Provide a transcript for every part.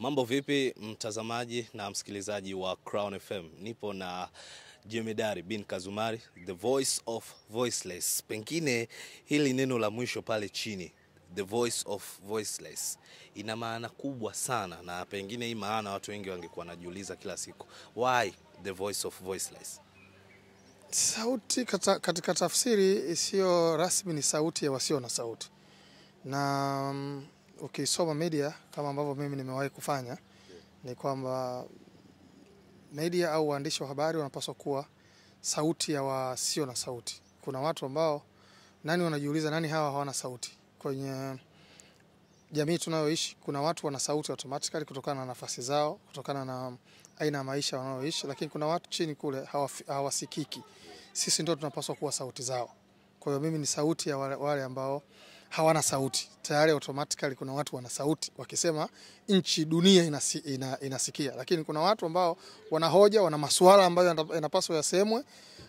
Mambo vipi mtazamaji na msikilizaji wa Crown FM? Nipo na Jemedari bin Kazumari, the voice of voiceless. Pengine hili neno la mwisho pale chini, the voice of voiceless, ina maana kubwa sana, na pengine hii maana watu wengi wangekuwa wanajiuliza kila siku, why the voice of voiceless? Sauti kata, katika tafsiri isiyo rasmi ni sauti ya wasio na sauti, na mm, ukisoma media kama ambavyo mimi nimewahi kufanya ni kwamba media au waandishi wa habari wanapaswa kuwa sauti ya wasio na sauti. Kuna watu ambao nani wanajiuliza, nani hawa hawana sauti kwenye jamii tunayoishi? Kuna watu wana sauti automatically kutokana na nafasi zao, kutokana na aina ya maisha wanayoishi, lakini kuna watu chini kule hawasikiki. Sisi ndio tunapaswa kuwa sauti zao. Kwa hiyo mimi ni sauti ya wale, wale ambao hawana sauti tayari. Automatically kuna watu wana sauti, wakisema nchi, dunia inasi, ina, inasikia, lakini kuna watu ambao wanahoja, wana masuala ambayo yanapaswa yasemwe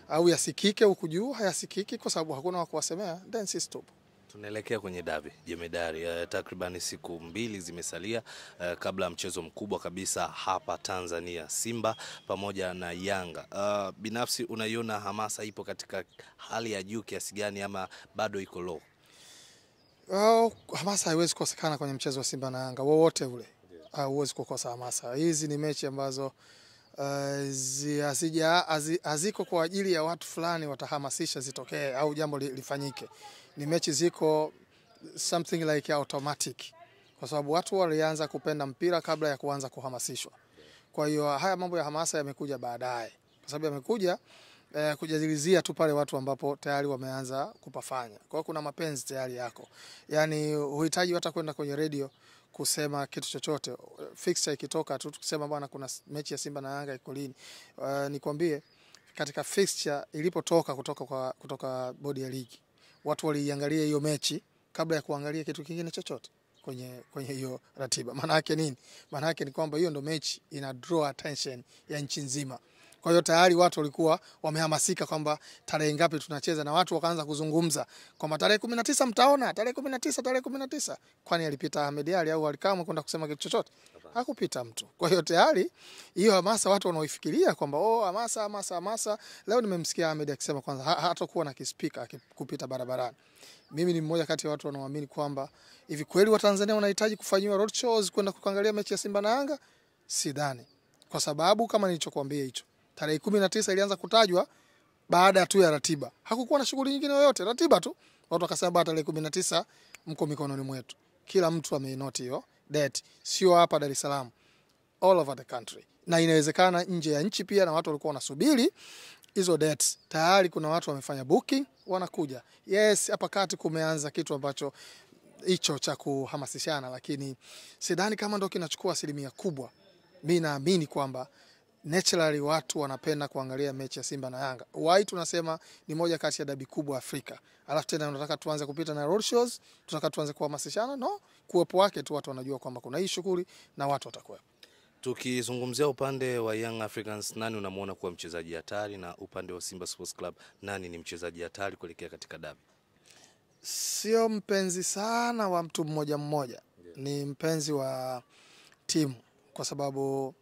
au yasikike, huku juu hayasikiki kwa sababu hakuna wa kuwasemea, then si stop. Tunaelekea kwenye dabi Jemedari. Uh, takriban siku mbili zimesalia uh, kabla ya mchezo mkubwa kabisa hapa Tanzania, Simba pamoja na Yanga. Uh, binafsi unaiona hamasa ipo katika hali ya juu kiasi gani ama bado iko low? Hamasa haiwezi kukosekana kwenye mchezo wa Simba na Yanga wowote ule, hauwezi huwezi kukosa hamasa. Hizi ni mechi ambazo uh, zi- hazija- hazi- haziko kwa ajili ya watu fulani watahamasisha zitokee au jambo li, lifanyike. Ni mechi ziko something like automatic, kwa sababu watu walianza kupenda mpira kabla ya kuanza kuhamasishwa. Kwa hiyo haya mambo ya hamasa yamekuja baadaye, kwa sababu yamekuja eh, kujadilizia tu pale watu ambapo tayari wameanza kupafanya. Kwa hiyo kuna mapenzi tayari yako, yaani huhitaji hata kwenda kwenye redio kusema kitu chochote. Fixture ikitoka tu tukisema bwana, kuna mechi ya Simba na Yanga iko lini, uh, nikwambie katika fixture ilipotoka kutoka kwa kutoka bodi ya ligi, watu waliiangalia hiyo mechi kabla ya kuangalia kitu kingine chochote kwenye kwenye hiyo ratiba. Maana yake nini? Maana yake ni kwamba hiyo ndo mechi ina draw attention ya nchi nzima. Kwa hiyo tayari watu walikuwa wamehamasika kwamba tarehe ngapi tunacheza, na watu wakaanza kuzungumza kwamba tarehe kumi na tisa mtaona, tarehe kumi na tisa tarehe kumi na tisa Kwani alipita Ahmed Ali au Alikamwe kwenda kusema kitu chochote? Hakupita mtu. Kwa hiyo tayari hiyo hamasa watu wanaoifikiria kwamba oh, hamasa hamasa hamasa. Leo nimemsikia Ahmed akisema kwanza hatakuwa na kispika kupita barabarani. Mimi ni mmoja kati ya watu wanaoamini kwamba hivi kweli Watanzania wanahitaji kufanyiwa road shows kwenda kuangalia mechi ya Simba na Yanga? Sidhani, kwa sababu kama nilichokuambia hicho, tarehe kumi na tisa ilianza kutajwa baada tu ya ratiba. Hakukuwa na shughuli nyingine yoyote, ratiba tu. Watu wakasema tarehe kumi na tisa mko mikononi mwetu. Kila mtu ameinoti hiyo date, sio hapa Dar es Salaam, all over the country, na inawezekana nje ya nchi pia, na watu walikuwa wanasubiri hizo dates. Tayari kuna watu wamefanya booking, wanakuja. Yes, hapa kati kumeanza kitu ambacho hicho cha kuhamasishana, lakini sidhani kama ndo kinachukua asilimia kubwa. Mi naamini kwamba naturally watu wanapenda kuangalia mechi ya Simba na Yanga. Why tunasema ni moja kati ya dabi kubwa Afrika, alafu tena tunataka tuanze kupita na road shows, tunataka tuanze kuhamasishana? No, kuwepo wake tu watu wanajua kwamba kuna hii shughuli na watu watakuwepo. Tukizungumzia upande wa Young Africans, nani unamwona kuwa mchezaji hatari, na upande wa Simba Sports Club, nani ni mchezaji hatari kuelekea katika dabi? Sio mpenzi sana wa mtu mmoja mmoja, yeah. ni mpenzi wa timu, kwa sababu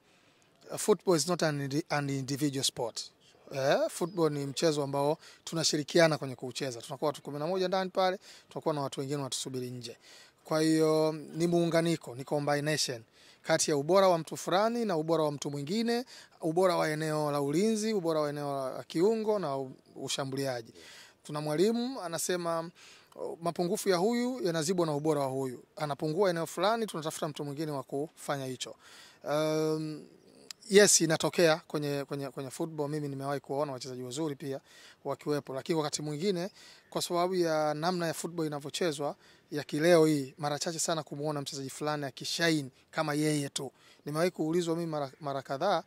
football is not an, an individual sport. Eh, football ni mchezo ambao tunashirikiana kwenye kuucheza. Tunakuwa watu kumi na moja ndani pale, tunakuwa na watu wengine wanatusubiri nje. Kwa hiyo ni muunganiko, ni combination kati ya ubora wa mtu fulani na ubora wa mtu mwingine, ubora wa eneo la ulinzi, ubora wa eneo la kiungo na ushambuliaji. Tuna mwalimu anasema mapungufu ya huyu yanazibwa na ubora wa huyu, anapungua eneo fulani, tunatafuta mtu mwingine wa kufanya hicho. Um, yes inatokea kwenye, kwenye, kwenye football. Mimi nimewahi kuwaona wachezaji wazuri pia wakiwepo, lakini wakati mwingine kwa sababu ya namna ya football inavyochezwa ya kileo hii, mara chache sana kumuona mchezaji fulani akishaini kama yeye tu. Nimewahi kuulizwa mimi mara, mara kadhaa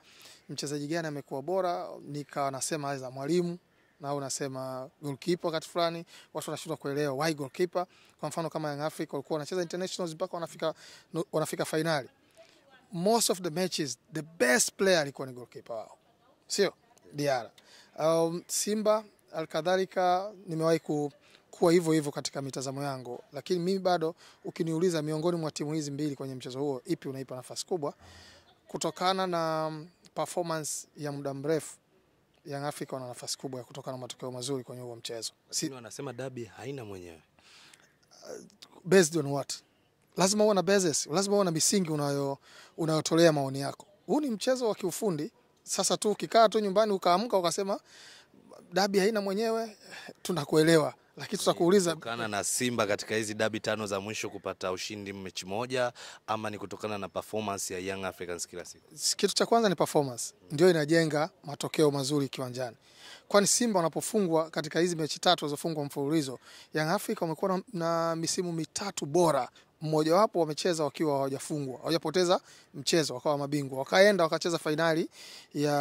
mchezaji gani amekuwa bora, nikawa nasema aidha mwalimu au nasema goalkeeper. Wakati fulani watu wanashindwa kuelewa why goalkeeper. Kwa mfano kama Young Africa walikuwa wanacheza internationals mpaka wanafika wanafika finali most of the matches the best player alikuwa ni goalkeeper wao, sio Diara. Um, Simba alkadhalika nimewahi ku, kuwa hivyo hivyo katika mitazamo yangu, lakini mimi bado ukiniuliza, miongoni mwa timu hizi mbili kwenye mchezo huo, ipi unaipa nafasi kubwa kutokana na mm, performance ya muda mrefu Young Africa wana nafasi kubwa ya kutokana na matokeo mazuri kwenye huo mchezo. Si, wanasema dabi haina mwenyewe. Uh, based on what? Lazima uwe na basis, lazima uwe na misingi unayo unayotolea maoni yako. Huu ni mchezo wa kiufundi. Sasa tu ukikaa tu nyumbani ukaamka ukasema dabi haina mwenyewe, tunakuelewa, lakini tutakuuliza Kutokana na Simba katika hizi dabi tano za mwisho kupata ushindi mechi moja, ama ni kutokana na performance ya Young Africans kila siku? kitu cha kwanza ni performance ndio inajenga matokeo mazuri kiwanjani. Kwani Simba wanapofungwa katika hizi mechi tatu zilizofungwa mfululizo, Young Africa wamekuwa na, na misimu mitatu bora. Mmojawapo wamecheza wakiwa hawajafungwa, hawajapoteza mchezo, wakawa mabingwa, wakaenda wakacheza fainali ya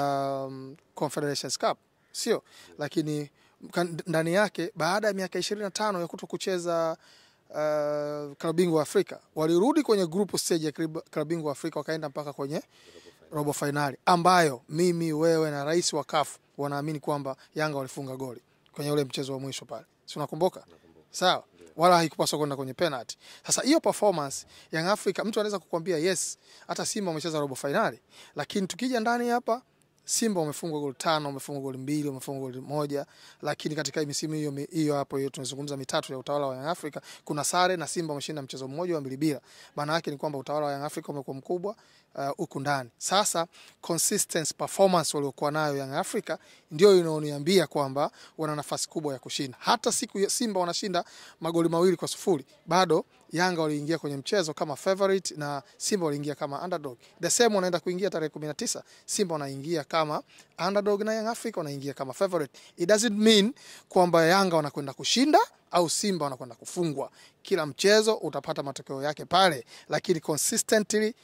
um, Confederations Cup, sio? Lakini ndani yake baada ya miaka ishirini na tano ya kuto kucheza uh, klabu bingwa wa Afrika walirudi kwenye group stage ya klabu bingwa wa Afrika wakaenda mpaka kwenye robo fainali ambayo mimi wewe na rais wa CAF wanaamini kwamba Yanga walifunga goli kwenye ule mchezo wa mwisho pale, si unakumbuka? Sawa, wala haikupaswa kwenda kwenye penalty. Sasa hiyo performance Young Africa, mtu anaweza kukwambia yes, hata Simba wamecheza robo fainali, lakini tukija ndani hapa Simba wamefungwa goli tano, wamefungwa goli mbili, wamefungwa goli moja, lakini katika misimu hiyo hiyo hapo hiyo tunazungumza mitatu ya utawala wa Young Africa, kuna sare na Simba wameshinda mchezo mmoja wa mbili bila. Maana yake ni kwamba utawala wa Young Africa umekuwa mkubwa huku uh, ndani. Sasa consistency performance waliokuwa nayo Young Africa ndio inaoniambia kwamba wana nafasi kubwa ya kushinda. Hata siku ya Simba wanashinda magoli mawili kwa sufuri, bado Yanga waliingia kwenye mchezo kama favorite na Simba waliingia kama underdog. The same wanaenda kuingia tarehe 19, Simba wanaingia kama underdog na Young Africa wanaingia kama favorite. It doesn't mean kwamba Yanga wanakwenda kushinda au Simba wanakwenda kufungwa. Kila mchezo utapata matokeo yake pale, lakini consistently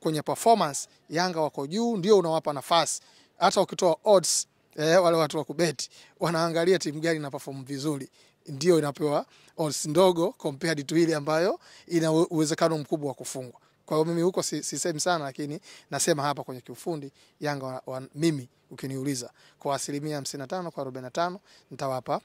kwenye performance Yanga wako juu, ndio unawapa nafasi. Hata ukitoa odds eh, wale watu wa kubeti wanaangalia timu gani ina vizuri, ndio inapewa odds ndogo compared to ile ambayo ina uwezekano mkubwa wa kufungwa. Kwa hiyo mimi huko si- sisemi sana, lakini nasema hapa kwenye kiufundi Yanga wa, wa, mimi ukiniuliza kwa asilimia 55 kwa 45 nitawapa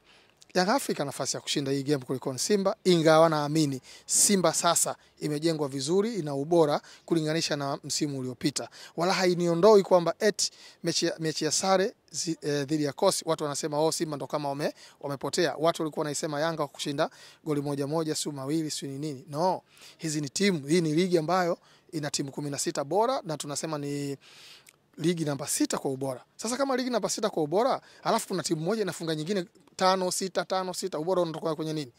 Young Afrika nafasi ya kushinda hii game kuliko ni Simba, ingawa naamini Simba sasa imejengwa vizuri, ina ubora kulinganisha na msimu uliopita. Wala hainiondoi kwamba eti mechi, mechi ya sare dhidi eh, dhidi ya Kosi watu wanasema oh, Simba ndo kama wame, wamepotea. Watu walikuwa wanaisema Yanga wa kushinda goli moja moja, si mawili, si ni nini. No, hizi ni timu, hii ni ligi ambayo ina timu kumi na sita bora na tunasema ni ligi namba sita kwa ubora. Sasa kama ligi namba sita kwa ubora, alafu kuna timu moja inafunga nyingine tano sita tano sita, ubora unatoka kwenye nini?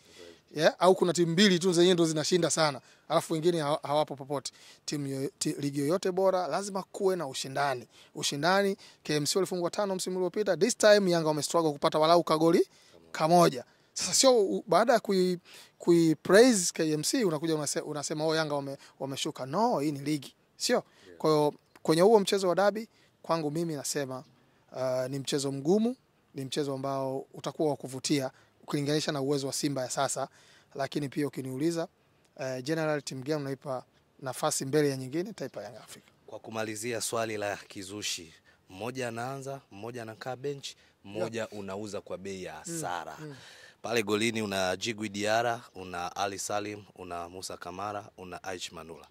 Yeah? Au kuna timu mbili tu zenyewe ndo zinashinda sana, alafu wengine hawapo popote. Timu ligi yoyote bora lazima kuwe na ushindani. Ushindani, KMC walifungwa tano msimu uliopita, this time Yanga wamestruggle kupata walau kagoli kamoja. Sasa sio baada ya kui, kui praise KMC unakuja unasema, unasema oh, Yanga wameshuka wame. No, hii ni ligi, sio? Kwa hiyo kwenye huo mchezo wa dabi kwangu mimi nasema uh, ni mchezo mgumu, ni mchezo ambao utakuwa wa kuvutia ukilinganisha na uwezo wa Simba ya sasa, lakini pia ukiniuliza uh, general team game unaipa nafasi mbele ya nyingine, taipa Young Africa. Kwa kumalizia swali la kizushi, mmoja anaanza, mmoja anakaa bench, mmoja unauza kwa bei ya hasara. mm, mm. Pale golini una Jigwi Diara, una Ali Salim, una Musa Kamara, una Aish Manula.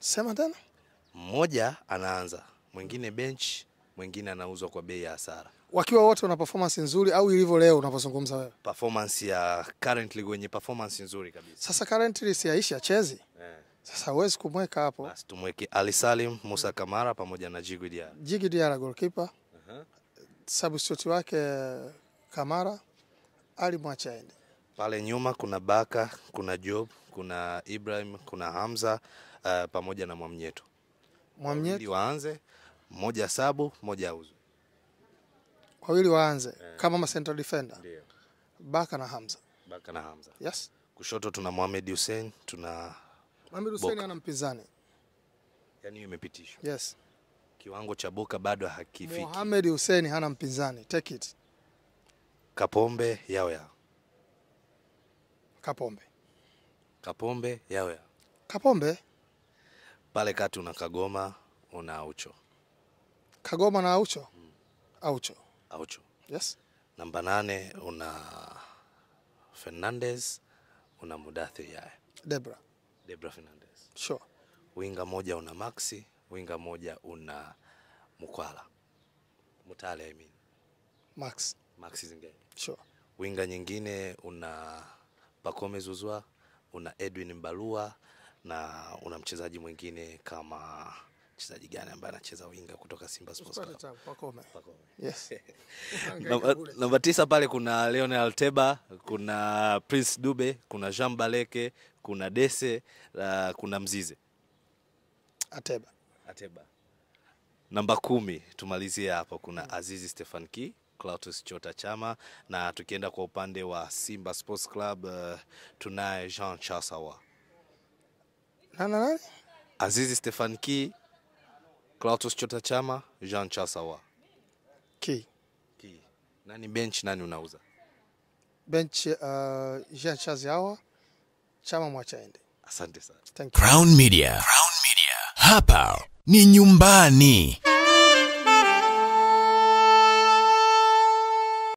Sema tena. Mmoja anaanza, mwingine bench, mwingine anauzwa kwa bei ya hasara. Wakiwa wote wana performance nzuri au ilivyo leo unavyozungumza wewe. Performance ya currently wenye performance nzuri kabisa. Sasa currently si Aisha achezi. Sasa huwezi kumweka hapo. Basi tumweke Ali Salim, Musa Kamara pamoja na Jigwi Diara. Jigi Diara goalkeeper, Uh -huh. substitute wake Kamara, Ali mwache aende. Pale nyuma kuna Baka, kuna Job, kuna Ibrahim, kuna Hamza uh, pamoja na Mwamnyeto. Wawili Mwamnyeto waanze, mmoja sabu, mmoja auzwe. wawili waanze kama ma central defender, Ndio. Baka na Hamza. Baka na Hamza. Yes. Kushoto tuna Mohamed Hussein, tuna Mohamed Hussein ana mpinzani. Yaani hiyo imepitishwa. Yes. Kiwango cha Boka bado hakifiki. Mohamed Hussein hana mpinzani. Take it. Kapombe yao ya Kapombe. Kapombe yao yao. Kapombe, Pale kati una Kagoma, una Aucho. Kagoma na Aucho. Aucho. Aucho. Yes. Namba nane una Fernandez, una Mudathir Yaya. Debra. Debra Fernandez. Sure. Winga moja una Maxi, winga moja una Mukwala, Mutale I mean. Max. Max Zingeli. Sure. Winga nyingine una Pacome Zuzwa, una Edwin Mbalua na una mchezaji mwingine kama mchezaji gani ambaye anacheza winga kutoka Simba Sports Club? Pakome. Pacome. Yes. Namba, namba tisa pale kuna Lionel Alteba, kuna Prince Dube, kuna Jean Baleke, kuna Dese, uh, kuna Mzize. Ateba. Ateba. Namba kumi tumalizie hapo, kuna Azizi Stefan Ki, Clatous Chota Chama na tukienda kwa upande wa Simba Sports Club uh, tunaye Jean Chasawa, Nani nani? Azizi Stefan Ki, Clatous Chota Chama, Jean Chasawa. Ki. Ki. Nani bench, nani unauza? Bench uh, Jean Chasawa, Chama Chama mwachaende. Asante sana. Thank you. Crown Media. Crown Media. Hapa ni nyumbani.